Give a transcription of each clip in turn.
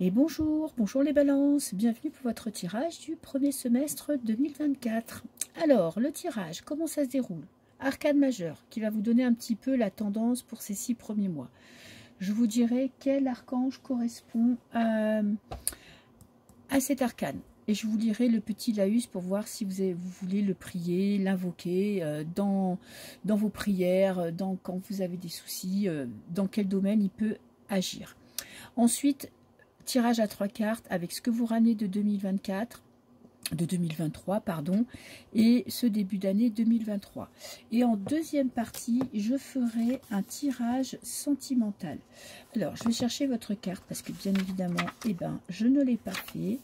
Et bonjour, bonjour les balances, bienvenue pour votre tirage du premier semestre 2024. Alors, le tirage, comment ça se déroule? Arcade majeur, qui va vous donner un petit peu la tendance pour ces six premiers mois. Je vous dirai quel archange correspond à, à cet arcane. Et je vous lirai le petit laïus pour voir si vous, vous voulez le prier, l'invoquer euh, dans, dans vos prières, dans, quand vous avez des soucis, euh, dans quel domaine il peut agir. Ensuite, tirage à trois cartes avec ce que vous ramenez de 2024, de 2023, pardon, et ce début d'année 2023. Et en deuxième partie, je ferai un tirage sentimental. Alors, je vais chercher votre carte parce que bien évidemment, eh ben, je ne l'ai pas fait.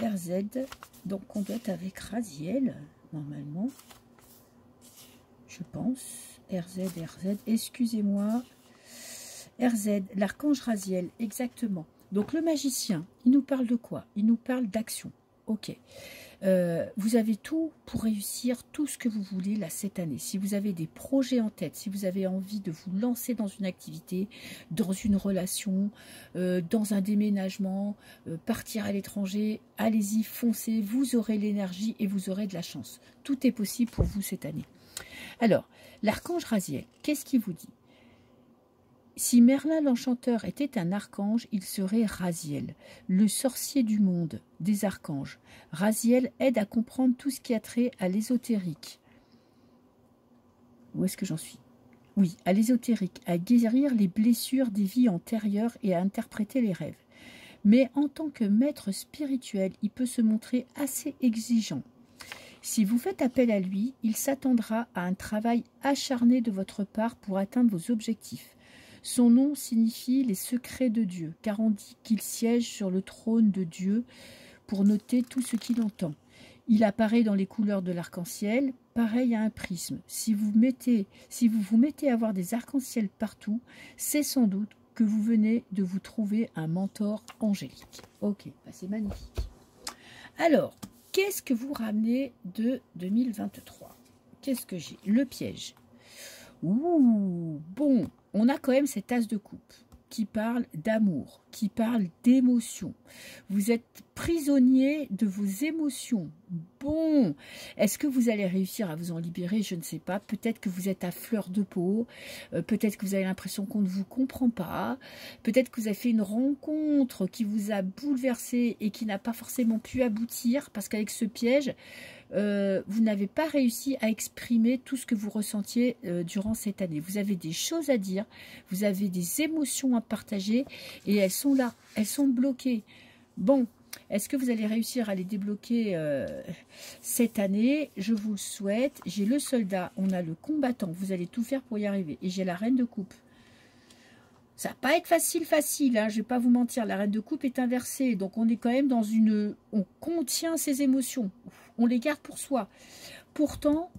RZ, donc on doit être avec Raziel, normalement. Je pense. RZ, RZ, excusez-moi. RZ, l'archange Raziel, exactement. Donc le magicien, il nous parle de quoi? Il nous parle d'action. Ok. Euh, vous avez tout pour réussir tout ce que vous voulez là cette année. Si vous avez des projets en tête, si vous avez envie de vous lancer dans une activité, dans une relation, euh, dans un déménagement, euh, partir à l'étranger, allez-y, foncez, vous aurez l'énergie et vous aurez de la chance. Tout est possible pour vous cette année. Alors, l'archange Raziel, qu'est-ce qu'il vous dit? Si Merlin l'Enchanteur était un archange, il serait Raziel, le sorcier du monde, des archanges. Raziel aide à comprendre tout ce qui a trait à l'ésotérique. Où est-ce que j'en suis? Oui, à l'ésotérique, à guérir les blessures des vies antérieures et à interpréter les rêves. Mais en tant que maître spirituel, il peut se montrer assez exigeant. Si vous faites appel à lui, il s'attendra à un travail acharné de votre part pour atteindre vos objectifs. Son nom signifie les secrets de Dieu, car on dit qu'il siège sur le trône de Dieu pour noter tout ce qu'il entend. Il apparaît dans les couleurs de l'arc-en-ciel, pareil à un prisme. Si vous, mettez, si vous vous mettez à voir des arcs-en-ciel partout, c'est sans doute que vous venez de vous trouver un mentor angélique. Ok, bah, c'est magnifique. Alors, qu'est-ce que vous ramenez de 2023 Qu'est-ce que j'ai? Le piège. Ouh, bon, on a quand même cette tasse de coupe qui parle d'amour, qui parle d'émotion. Vous êtes prisonnier de vos émotions. Bon, est-ce que vous allez réussir à vous en libérer? Je ne sais pas. Peut-être que vous êtes à fleur de peau. Euh, peut-être que vous avez l'impression qu'on ne vous comprend pas. Peut-être que vous avez fait une rencontre qui vous a bouleversé et qui n'a pas forcément pu aboutir parce qu'avec ce piège, euh, vous n'avez pas réussi à exprimer tout ce que vous ressentiez euh, durant cette année. Vous avez des choses à dire, vous avez des émotions à partager et elles sont là, elles sont bloquées. Bon, est-ce que vous allez réussir à les débloquer euh, cette année? Je vous le souhaite. J'ai le soldat, on a le combattant, vous allez tout faire pour y arriver. Et j'ai la reine de coupe. Ça va pas être facile, facile, hein, je vais pas vous mentir. La reine de coupe est inversée, donc on est quand même dans une... On contient ses émotions, on les garde pour soi. Pourtant,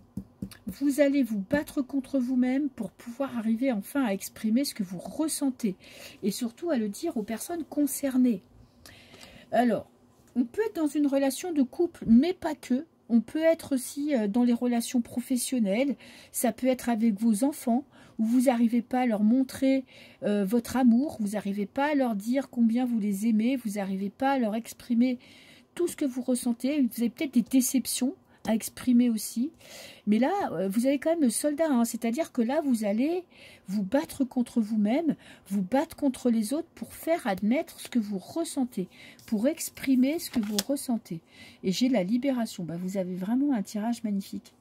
vous allez vous battre contre vous-même pour pouvoir arriver enfin à exprimer ce que vous ressentez. Et surtout à le dire aux personnes concernées. Alors, on peut être dans une relation de couple, mais pas que. On peut être aussi euh, dans les relations professionnelles. Ça peut être avec vos enfants où vous n'arrivez pas à leur montrer euh, votre amour, vous n'arrivez pas à leur dire combien vous les aimez, vous n'arrivez pas à leur exprimer tout ce que vous ressentez. Vous avez peut-être des déceptions à exprimer aussi. Mais là, euh, vous avez quand même le soldat, hein. c'est-à-dire que là, vous allez vous battre contre vous-même, vous battre contre les autres pour faire admettre ce que vous ressentez, pour exprimer ce que vous ressentez. Et j'ai la libération. Bah, vous avez vraiment un tirage magnifique.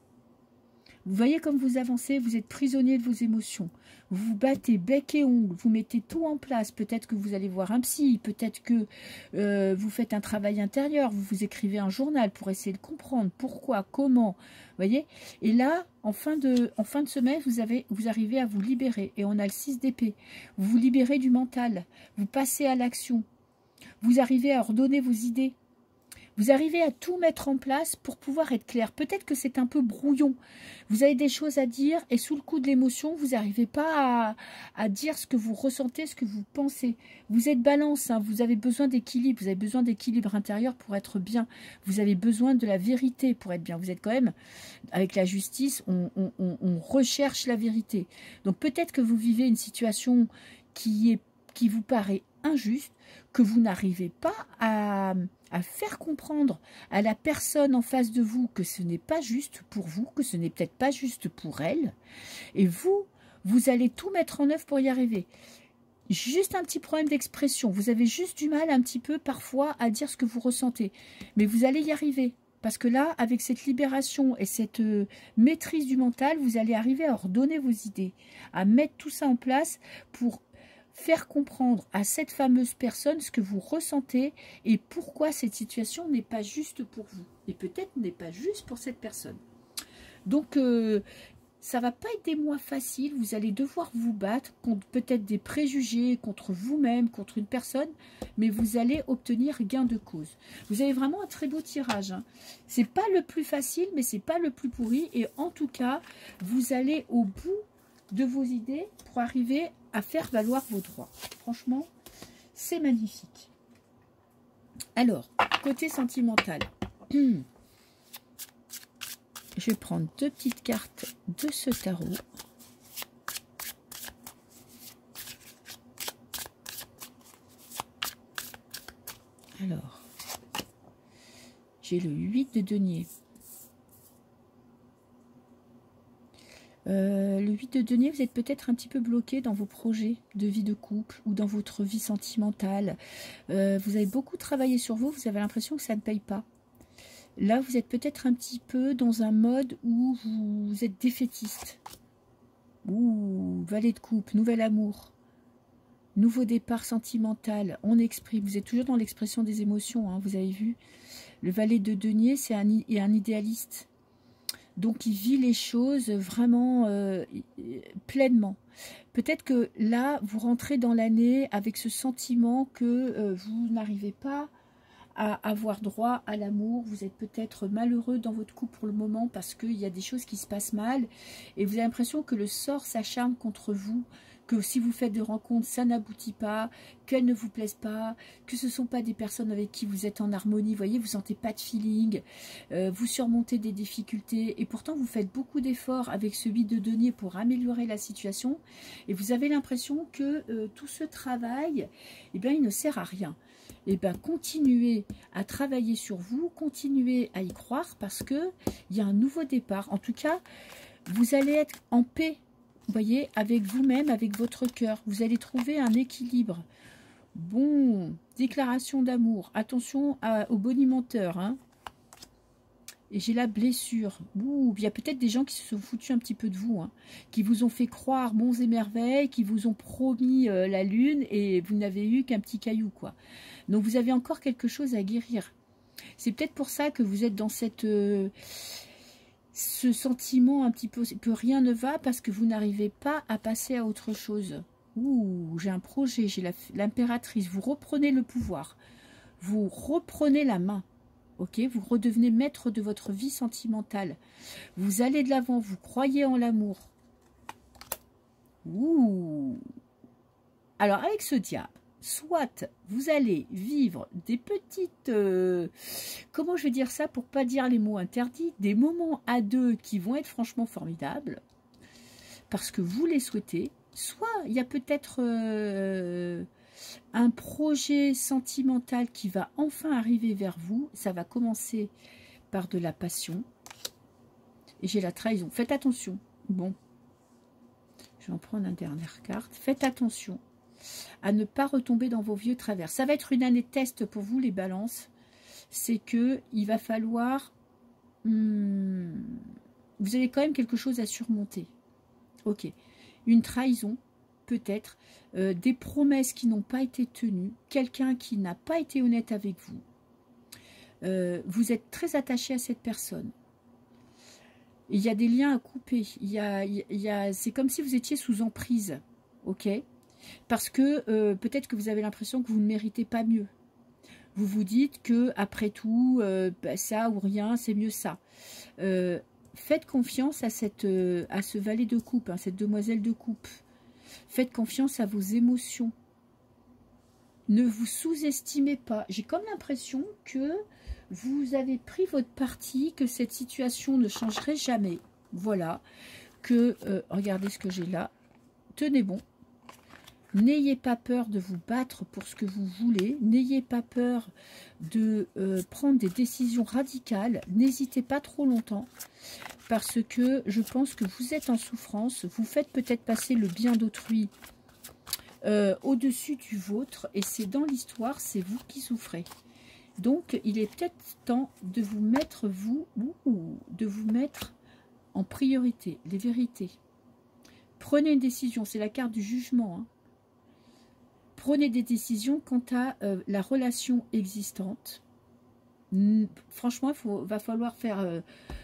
Vous voyez comme vous avancez, vous êtes prisonnier de vos émotions. Vous vous battez bec et ongle, vous mettez tout en place. Peut-être que vous allez voir un psy, peut-être que euh, vous faites un travail intérieur, vous vous écrivez un journal pour essayer de comprendre pourquoi, comment. Vous voyez Et là, en fin, de, en vous, vous arrivez à vous libérer. Et on a le 6 d'épée. Vous vous libérez du mental. Vous passez à l'action. Vous arrivez à ordonner vos idées. Vous arrivez à tout mettre en place pour pouvoir être clair. Peut-être que c'est un peu brouillon. Vous avez des choses à dire et sous le coup de l'émotion, vous n'arrivez pas à, dire ce que vous ressentez, ce que vous pensez. Vous êtes balance, hein. vous avez besoin d'équilibre. Vous avez besoin d'équilibre intérieur pour être bien. Vous avez besoin de la vérité pour être bien. Vous êtes quand même, avec la justice, on, recherche la vérité. Donc peut-être que vous vivez une situation qui, est, qui vous paraît injuste que vous n'arrivez pas à, faire comprendre à la personne en face de vous que ce n'est pas juste pour vous, que ce n'est peut-être pas juste pour elle. Et vous, vous allez tout mettre en œuvre pour y arriver. Juste un petit problème d'expression. Vous avez juste du mal un petit peu parfois à dire ce que vous ressentez. Mais vous allez y arriver. Parce que là, avec cette libération et cette euh, maîtrise du mental, vous allez arriver à ordonner vos idées, à mettre tout ça en place pour faire comprendre à cette fameuse personne ce que vous ressentez et pourquoi cette situation n'est pas juste pour vous. Et peut-être n'est pas juste pour cette personne. Donc, euh, ça va pas être des mois faciles. Vous allez devoir vous battre contre peut-être des préjugés, contre vous-même, contre une personne, mais vous allez obtenir gain de cause. Vous avez vraiment un très beau tirage. Hein. C'est pas le plus facile, mais c'est pas le plus pourri. Et en tout cas, vous allez au bout de vos idées pour arriver à faire valoir vos droits. Franchement, c'est magnifique. Alors, côté sentimental. Je vais prendre deux petites cartes de ce tarot. Alors, j'ai le 8 de denier. Euh, 8 de denier, vous êtes peut-être un petit peu bloqué dans vos projets de vie de couple ou dans votre vie sentimentale. Euh, vous avez beaucoup travaillé sur vous, vous avez l'impression que ça ne paye pas. Là, vous êtes peut-être un petit peu dans un mode où vous êtes défaitiste. Ouh, valet de coupe, nouvel amour. Nouveau départ sentimental, on exprime. Vous êtes toujours dans l'expression des émotions, hein, vous avez vu. Le valet de denier, c'est un, un idéaliste. Donc, il vit les choses vraiment euh, pleinement. Peut-être que là, vous rentrez dans l'année avec ce sentiment que euh, vous n'arrivez pas à avoir droit à l'amour. Vous êtes peut-être malheureux dans votre couple pour le moment parce qu'il y a des choses qui se passent mal et vous avez l'impression que le sort s'acharne contre vous, que si vous faites des rencontres, ça n'aboutit pas, qu'elles ne vous plaisent pas, que ce ne sont pas des personnes avec qui vous êtes en harmonie, vous voyez, vous sentez pas de feeling, euh, vous surmontez des difficultés et pourtant vous faites beaucoup d'efforts avec ce 8 de denier pour améliorer la situation et vous avez l'impression que euh, tout ce travail, eh bien, il ne sert à rien eh ben, continuez à travailler sur vous, continuez à y croire parce que il y a un nouveau départ. En tout cas, vous allez être en paix, voyez, avec vous-même, avec votre cœur. Vous allez trouver un équilibre. Bon, déclaration d'amour. Attention au bonimenteur. Hein. Et j'ai la blessure. Ouh, il y a peut-être des gens qui se sont foutus un petit peu de vous, hein, qui vous ont fait croire bons et merveilles, qui vous ont promis euh, la lune et vous n'avez eu qu'un petit caillou, quoi. Donc vous avez encore quelque chose à guérir. C'est peut-être pour ça que vous êtes dans cette, euh, ce sentiment un petit peu que rien ne va parce que vous n'arrivez pas à passer à autre chose. Ouh, j'ai un projet, j'ai l'impératrice. Vous reprenez le pouvoir. Vous reprenez la main. Ok, vous redevenez maître de votre vie sentimentale. Vous allez de l'avant, vous croyez en l'amour. Ouh Alors, avec ce diable, soit vous allez vivre des petites... Euh, comment je vais dire ça pour pas dire les mots interdits Des moments à deux qui vont être franchement formidables. Parce que vous les souhaitez. Soit il y a peut-être... Euh, un projet sentimental qui va enfin arriver vers vous. Ça va commencer par de la passion. Et j'ai la trahison. Faites attention. Bon. Je vais en prendre une dernière carte. Faites attention à ne pas retomber dans vos vieux travers. Ça va être une année test pour vous, les balances. C'est que il va falloir... Hmm, vous avez quand même quelque chose à surmonter. Ok. Une trahison, peut-être euh, des promesses qui n'ont pas été tenues, quelqu'un qui n'a pas été honnête avec vous. Euh, vous êtes très attaché à cette personne. Il y a des liens à couper. Il y a, y a, c'est comme si vous étiez sous emprise, ok Parce que euh, peut-être que vous avez l'impression que vous ne méritez pas mieux. Vous vous dites que après tout, bah, ça ou rien, c'est mieux ça. faites confiance à cette, à ce valet de coupe, à hein, cette demoiselle de coupe. Faites confiance à vos émotions. Ne vous sous-estimez pas. J'ai comme l'impression que vous avez pris votre parti, que cette situation ne changerait jamais. Voilà. Que, euh, regardez ce que j'ai là. Tenez bon. N'ayez pas peur de vous battre pour ce que vous voulez. N'ayez pas peur de euh, prendre des décisions radicales. N'hésitez pas trop longtemps parce que je pense que vous êtes en souffrance. Vous faites peut-être passer le bien d'autrui euh, au-dessus du vôtre et c'est dans l'histoire, c'est vous qui souffrez. Donc, il est peut-être temps de vous mettre, vous, ou de vous mettre en priorité, les vérités. Prenez une décision, c'est la carte du jugement. Hein. Prenez des décisions quant à euh, la relation existante. franchement, il va falloir faire... Euh,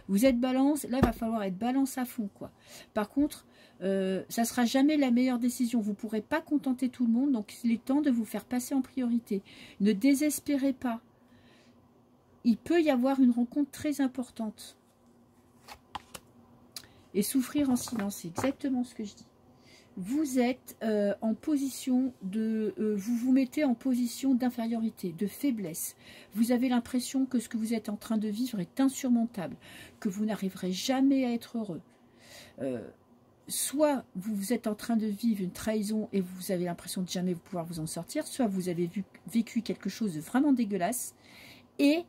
vous êtes balance, là, il va falloir être balance à fond. quoi. Par contre, euh, ça ne sera jamais la meilleure décision. Vous ne pourrez pas contenter tout le monde, donc il est temps de vous faire passer en priorité. Ne désespérez pas il peut y avoir une rencontre très importante. Et souffrir en silence, c'est exactement ce que je dis. Vous êtes euh, en position de... Euh, vous vous mettez en position d'infériorité, de faiblesse. Vous avez l'impression que ce que vous êtes en train de vivre est insurmontable, que vous n'arriverez jamais à être heureux. Euh, soit vous êtes en train de vivre une trahison et vous avez l'impression de jamais pouvoir vous en sortir, soit vous avez vécu quelque chose de vraiment dégueulasse et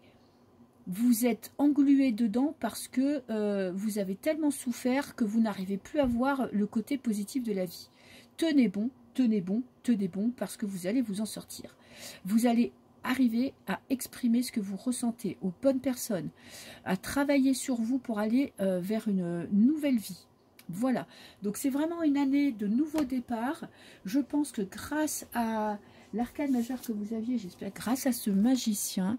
vous êtes englué dedans parce que euh, vous avez tellement souffert que vous n'arrivez plus à voir le côté positif de la vie. Tenez bon, tenez bon, tenez bon parce que vous allez vous en sortir. Vous allez arriver à exprimer ce que vous ressentez aux bonnes personnes, à travailler sur vous pour aller euh, vers une nouvelle vie. Voilà, donc c'est vraiment une année de nouveau départ. Je pense que grâce à l'arcane majeur que vous aviez, j'espère, grâce à ce magicien,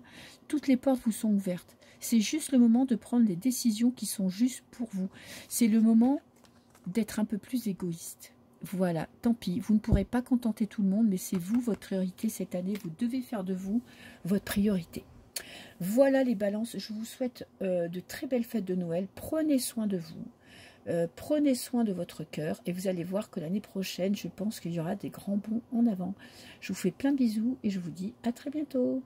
toutes les portes vous sont ouvertes. C'est juste le moment de prendre les décisions qui sont justes pour vous. C'est le moment d'être un peu plus égoïste. Voilà, tant pis, vous ne pourrez pas contenter tout le monde, mais c'est vous votre priorité cette année. Vous devez faire de vous votre priorité. Voilà les balances, je vous souhaite euh, de très belles fêtes de Noël. Prenez soin de vous. Euh, prenez soin de votre cœur et vous allez voir que l'année prochaine, je pense qu'il y aura des grands bons en avant. Je vous fais plein de bisous et je vous dis à très bientôt.